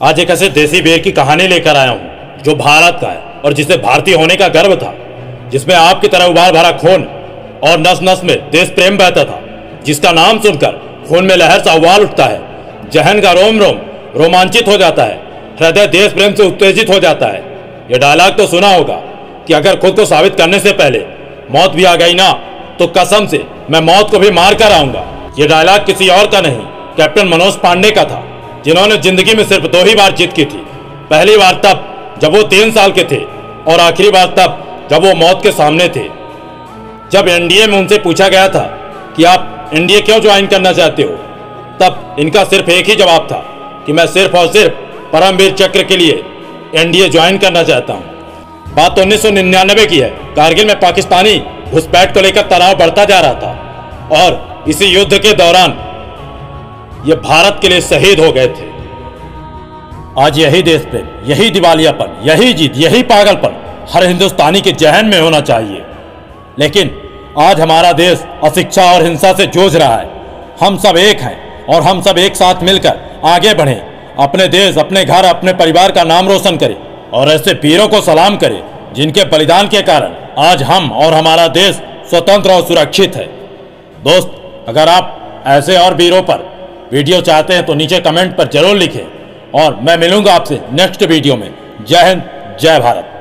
आज एक ऐसे देसी बेर की कहानी लेकर आया हूँ, जो भारत का है और जिसे भारतीय होने का गर्व था, जिसमें आपकी तरह उबाल भरा खून और नस नस में देश प्रेम बहता था, जिसका नाम सुनकर खून में लहर सा उबाल उठता है, जहन का रोम रोम रोमांचित हो जाता है, हृदय देश प्रेम से उत्तेजित हो जाता है। यह डायलॉग तो सुना होगा कि अगर खुद को साबित करने से पहले मौत भी आ गई ना तो कसम से मैं मौत को भी मार कर आऊँगा। ये डायलॉग किसी और का नहीं, कैप्टन मनोज पांडे का था। जिन्होंने ज़िंदगी में सिर्फ़ दो ही बार जीत की थी। पहली बार तब, जब वो तीन साल के थे, और आखिरी बार तब, जब वो मौत के सामने थे। जब एनडीए में उनसे पूछा गया था कि आप एनडीए क्यों ज्वाइन करना चाहते हो, तब इनका सिर्फ़ एक ही जवाब था कि मैं सिर्फ़ और सिर्फ़ परमवीर चक्र के लिए एनडीए ज्वाइन करना चाहता हूँ। बात उन्नीस की है। कारगिल में पाकिस्तानी घुसपैठ को लेकर तनाव बढ़ता जा रहा था, और इसी युद्ध के दौरान ये भारत के लिए शहीद हो गए थे। आज यही देश प्रेम यही दिवालियापन यही जीत, यही पागलपन हर हिंदुस्तानी के जहन में होना चाहिए। लेकिन आज हमारा देश अशिक्षा और हिंसा से जूझ रहा है। हम सब एक हैं और हम सब एक साथ मिलकर आगे बढ़ें। अपने देश, अपने घर, अपने परिवार का नाम रोशन करें और ऐसे वीरों को सलाम करें जिनके बलिदान के कारण आज हम और हमारा देश स्वतंत्र और सुरक्षित है। दोस्त, अगर आप ऐसे और वीरों पर वीडियो चाहते हैं तो नीचे कमेंट पर ज़रूर लिखें। और मैं मिलूँगा आपसे नेक्स्ट वीडियो में। जय हिंद, जय भारत।